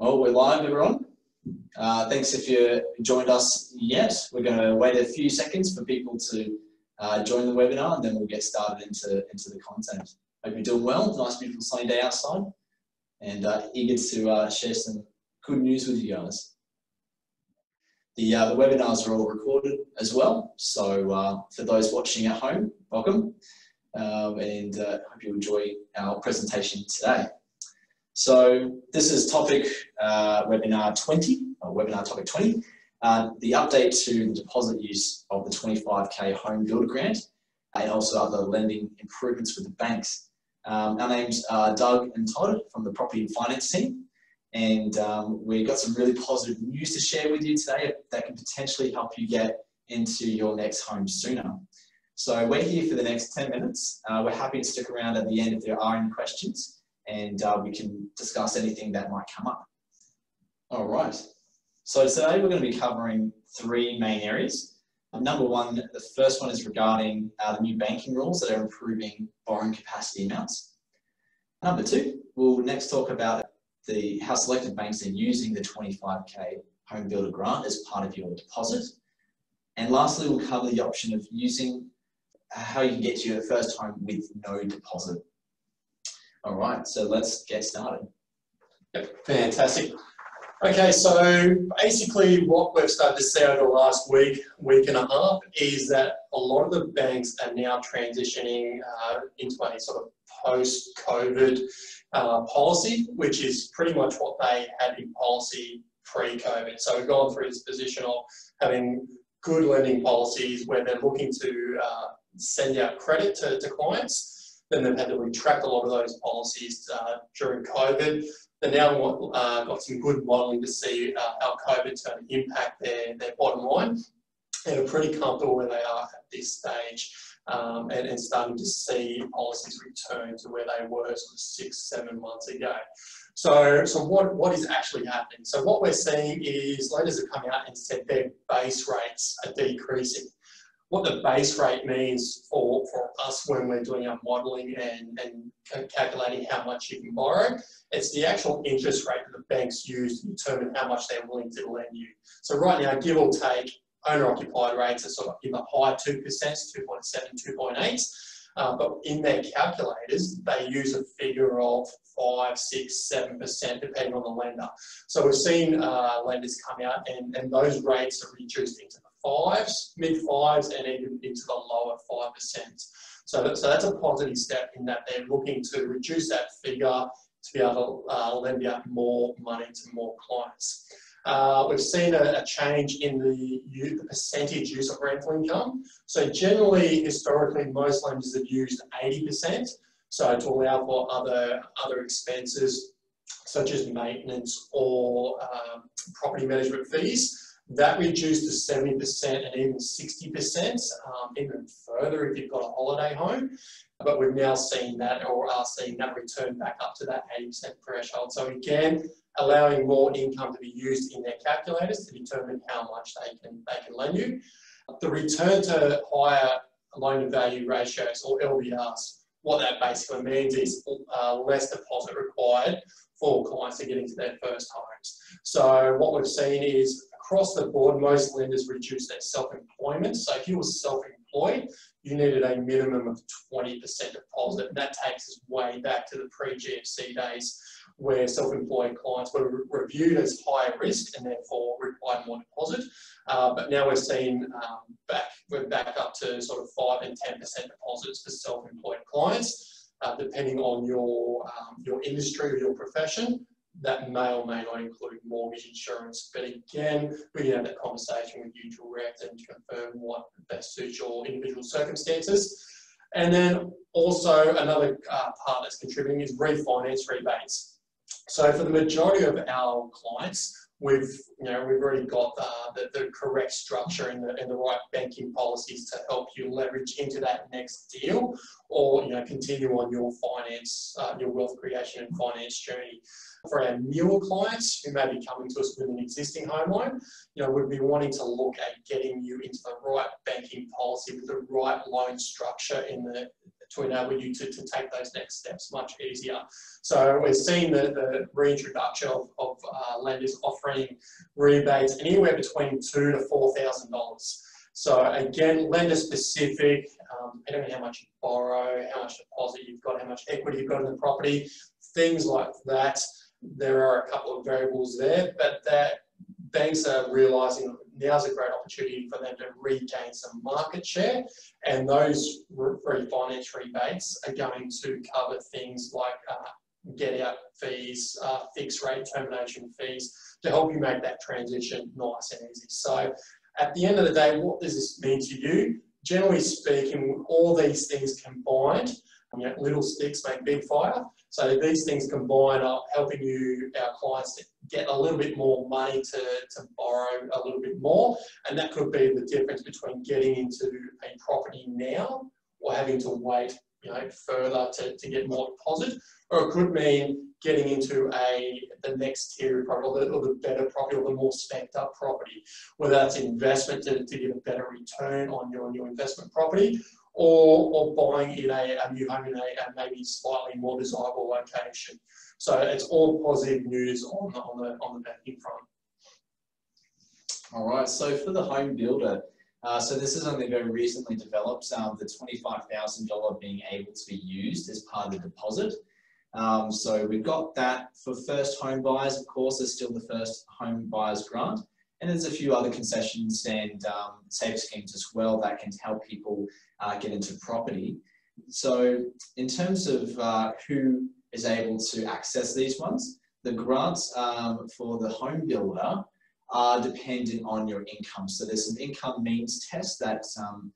Well, we're live, everyone. Uh, thanks if you joined us yet. We're going to wait a few seconds for people to uh, join the webinar and then we'll get started into, into the content. Hope you're doing well. Nice, beautiful sunny day outside and uh, eager to uh, share some good news with you guys. The, uh, the webinars are all recorded as well. So uh, for those watching at home, welcome. Um, and hope you enjoy our presentation today. So this is topic uh, webinar 20, or webinar topic 20, uh, the update to the deposit use of the 25k home builder grant and also other lending improvements with the banks. Um, our names are Doug and Todd from the property and finance team and um, we've got some really positive news to share with you today that can potentially help you get into your next home sooner. So we're here for the next 10 minutes. Uh, we're happy to stick around at the end if there are any questions and uh, we can discuss anything that might come up. All right. So today we're going to be covering three main areas. Number one, the first one is regarding uh, the new banking rules that are improving borrowing capacity amounts. Number two, we'll next talk about the how selected banks are using the 25k home builder grant as part of your deposit. And lastly, we'll cover the option of using how you can get to your first home with no deposit. All right, so let's get started. Yep, fantastic. Okay, so basically what we've started to see over the last week, week and a half, is that a lot of the banks are now transitioning uh, into a sort of post-COVID uh, policy, which is pretty much what they had in policy pre-COVID. So we've gone through this position of having good lending policies where they're looking to uh, send out credit to, to clients then they've had to retract a lot of those policies uh, during COVID. They now uh, got some good modelling to see uh, how COVID's going to impact their, their bottom line and are pretty comfortable where they are at this stage um, and, and starting to see policies return to where they were sort of six, seven months ago. So, so what, what is actually happening? So what we're seeing is lenders have come out and said their base rates are decreasing what the base rate means for, for us when we're doing our modelling and, and calculating how much you can borrow. It's the actual interest rate that the banks use to determine how much they're willing to lend you. So right now, give or take, owner-occupied rates are sort of in the high 2%, 2.7, 2.8. Uh, but in their calculators, they use a figure of 5, 6, 7%, depending on the lender. So we've seen uh, lenders come out and, and those rates are reduced into the fives, mid fives, and even into the lower 5%. So, that, so that's a positive step in that they're looking to reduce that figure to be able to uh, lend out more money to more clients. Uh, we've seen a, a change in the, the, percentage use of rental income. So generally, historically, most lenders have used 80%, so to allow for other, other expenses such as maintenance or um, property management fees. That reduced to 70% and even 60%, um, even further if you've got a holiday home. But we've now seen that or are seeing that return back up to that 80% threshold. So again, allowing more income to be used in their calculators to determine how much they can, they can lend you. The return to higher loan to value ratios or LVRs, what that basically means is uh, less deposit required for clients to get into their first homes. So what we've seen is across the board, most lenders reduce their self-employment. So if you were self-employed, you needed a minimum of 20% deposit. And that takes us way back to the pre-GFC days where self-employed clients were re reviewed as higher risk and therefore required more deposit. Uh, but now we're seeing um, back, we're back up to sort of 5 and 10% deposits for self-employed clients, uh, depending on your, um, your industry or your profession that may or may not include mortgage insurance. But again, we can have that conversation with you direct and confirm what best suits your individual circumstances. And then also another uh, part that's contributing is refinance rebates. So for the majority of our clients, we've you know we've already got the, the, correct structure and the, and the right banking policies to help you leverage into that next deal or you know continue on your finance uh, your wealth creation and finance journey. For our newer clients who may be coming to us with an existing home loan, you know, we'd be wanting to look at getting you into the right banking policy with the right loan structure in the to enable you to, to take those next steps much easier. So we're seeing the, the reintroduction of, of uh, lenders offering rebates anywhere between two to four thousand dollars. So again, lender specific, um, depending on how much you borrow, how much deposit you've got, how much equity you've got in the property, things like that. There are a couple of variables there, but that banks are realising now's a great opportunity for them to regain some market share, and those refinance rebates are going to cover things like uh, get out fees, uh, fixed rate termination fees to help you make that transition nice and easy. So, at the end of the day, what does this mean to you? Generally speaking, all these things combined, little sticks make big fire. So these things combined are helping you, our clients, to get a little bit more money to, to borrow a little bit more. And that could be the difference between getting into a property now or having to wait you know, further to, to get more deposit. Or it could mean getting into a the next tier of property or the, or the better property or the more specced up property, whether that's investment to, to get a better return on your new investment property or, or buying in a, a new home in a, a, maybe slightly more desirable location. So it's all positive news on the, on the, on the banking front. All right, so for the home builder, uh, so this is only very recently developed, um, the $25,000 being able to be used as part of the deposit. Um, so we've got that for first home buyers, of course, there's still the first home buyers grant. And there's a few other concessions and um, schemes as well that can help people uh, get into property. So in terms of uh, who is able to access these ones, the grants um, for the home builder are dependent on your income. So there's an income means test that um,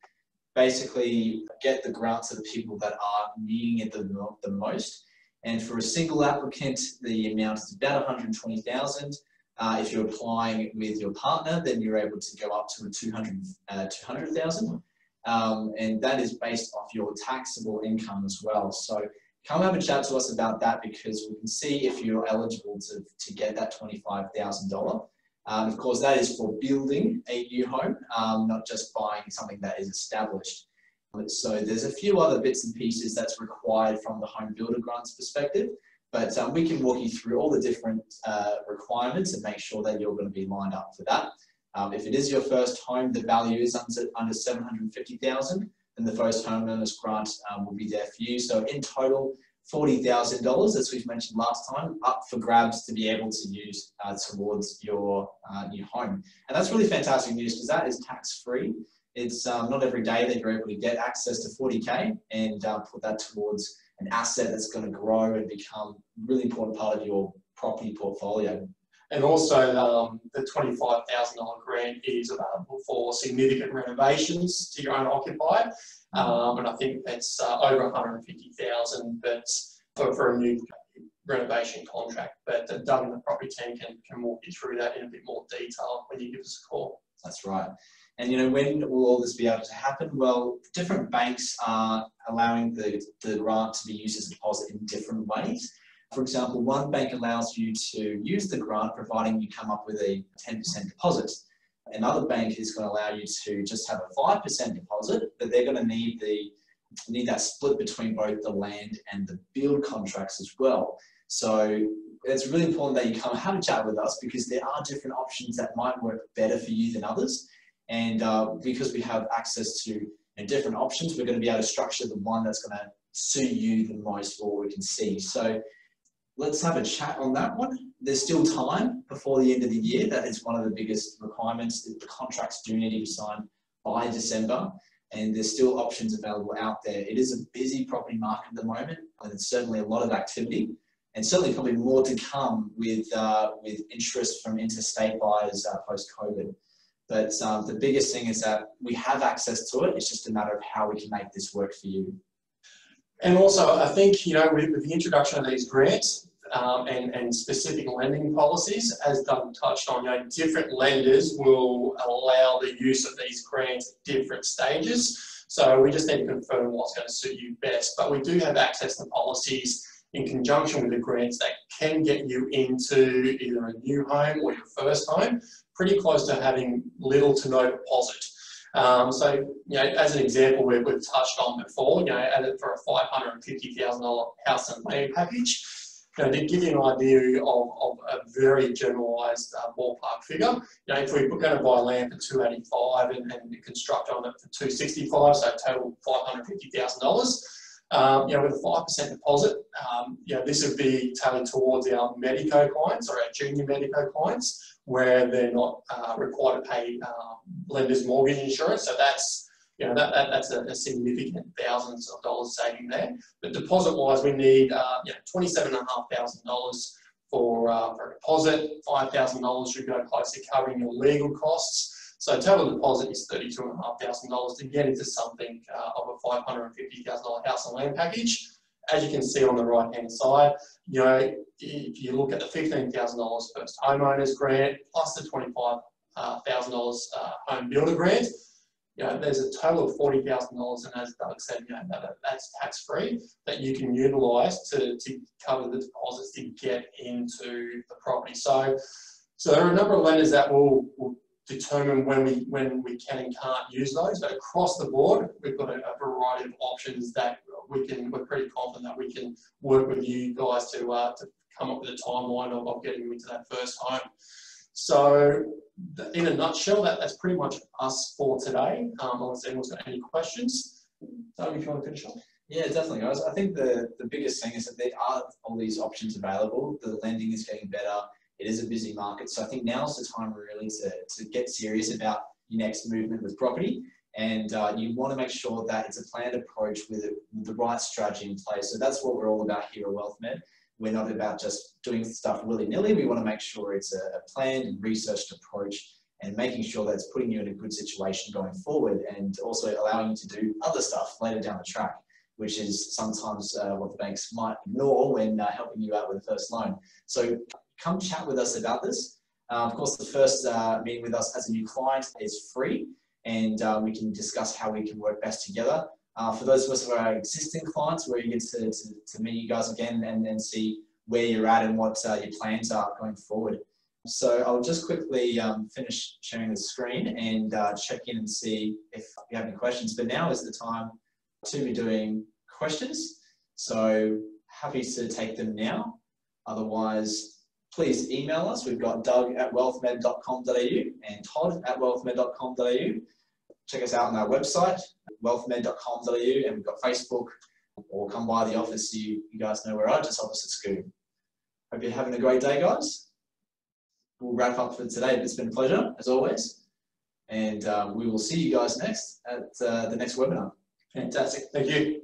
basically get the grants the people that are needing it the, the most. And for a single applicant, the amount is about 120,000. Uh, if you're applying with your partner, then you're able to go up to a 200, uh, 200,000. Um, and that is based off your taxable income as well. So come have a chat to us about that because we can see if you're eligible to, to get that $25,000. Um, of course, that is for building a new home, um, not just buying something that is established. So there's a few other bits and pieces that's required from the home builder grants perspective. But um, we can walk you through all the different uh, requirements and make sure that you're going to be lined up for that. Um, if it is your first home, the value is under, under 750,000, then the first homeowners grant um, will be there for you. So in total, $40,000, as we've mentioned last time, up for grabs to be able to use uh, towards your uh, new home. And that's really fantastic news because that is tax-free. It's um, not every day that you're able to get access to 40K and uh, put that towards an asset that's going to grow and become a really important part of your property portfolio. And also um, the $25,000 grant is available for significant renovations to your own occupier. Um, and I think that's uh, over 150,000 but for, for a new renovation contract. But Doug and the property team can, can walk you through that in a bit more detail when you give us a call. That's right. And you know, when will all this be able to happen? Well, different banks are allowing the, the grant to be used as a deposit in different ways. For example, one bank allows you to use the grant providing you come up with a 10% deposit. Another bank is going to allow you to just have a 5% deposit, but they're going to need the need that split between both the land and the build contracts as well. So it's really important that you come have a chat with us because there are different options that might work better for you than others. And uh, because we have access to you know, different options, we're going to be able to structure the one that's going to suit you the most for what we can see. So let's have a chat on that one. There's still time before the end of the year. That is one of the biggest requirements. The contracts do need to be signed by December and there's still options available out there. It is a busy property market at the moment and it's certainly a lot of activity and certainly probably more to come with, uh, with interest from interstate buyers uh, post-COVID. But um, the biggest thing is that we have access to it. It's just a matter of how we can make this work for you. And also, I think, you know, with, with the introduction of these grants um, and, and specific lending policies, as Doug touched on, you know, different lenders will allow the use of these grants at different stages. So we just need to confirm what's going to suit you best. But we do have access to policies in conjunction with the grants that can get you into either a new home or your first home pretty close to having little to no deposit. Um, so, you know, as an example, we've, we've touched on before, you know, for a $550,000 house and land package, you know, to give you an idea of, of a very generalised uh, ballpark figure, you know, if we're going to buy land for 285 and, and construct on it for 265, so total $550,000, um, you know, with a 5% deposit, um, you know, this would be tailored towards our Medico clients or our junior Medico clients where they're not uh, required to pay um, lender's mortgage insurance. So that's you know, that, that that's a, a, significant thousands of dollars saving there. But deposit wise, we need uh, you know, $27,500 for, uh, for a deposit. $5,000 should go close to covering your legal costs. So total deposit is $32,500 to get into something uh, of $550,000 house and land package. As you can see on the right hand side, you know, if you look at the $15,000 first homeowners grant plus the $25,000 uh, home builder grant, you know, there's a total of $40,000 and as Doug said, you know, that, that's tax free that you can utilise to, to cover the deposits to get into the property. So, so there are a number of lenders that will, will determine when we when we can and can't use those. But across the board, we've got a, a variety of options that we can. We're pretty confident that we can work with you guys to uh, to come up with a timeline of, of getting into that first home. So in a nutshell, that, that's pretty much us for today. Um, unless anyone's got any questions. Doug, if you want to finish off. Yeah, definitely, guys. I think the, the biggest thing is that there are all these options available. The lending is getting better. It is a busy market. So I think now's the time really to, to get serious about your next movement with property. And uh, you want to make sure that it's a planned approach with, it, with the right strategy in place. So that's what we're all about here at WealthMed. We're not about just doing stuff willy-nilly. We want to make sure it's a, a planned and researched approach and making sure that it's putting you in a good situation going forward and also allowing you to do other stuff later down the track, which is sometimes uh, what the banks might ignore when uh, helping you out with the first loan. So come chat with us about this. Uh, of course, the first uh, meeting with us as a new client is free and uh, we can discuss how we can work best together. Uh, for those of us who are existing clients, we're eager to, to, to meet you guys again and, and see where you're at and what uh, your plans are going forward. So I'll just quickly um, finish sharing the screen and uh, check in and see if you have any questions. But now is the time to be doing questions. So happy to take them now. Otherwise, please email us. We've got doug at wealthmed.com.au and todd at wealthmed.com.au. Check us out on our website, wealthmed.com.au, and we've got Facebook, or come by the office. You, you guys know where I just opposite school. Hope you're having a great day, guys. We'll wrap up for today, it's been a pleasure, as always. And um, we will see you guys next at uh, the next webinar. Fantastic. Thank you.